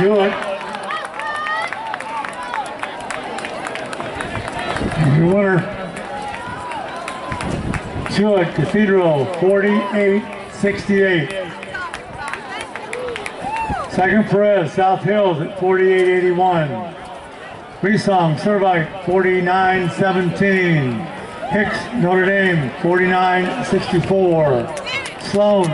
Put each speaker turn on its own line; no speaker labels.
Jewett. Your winner, Jewett Cathedral, 48-68. Second Perez, South Hills at 48-81. Resong, Servite, 49-17. Hicks, Notre Dame, 49-64. Sloan,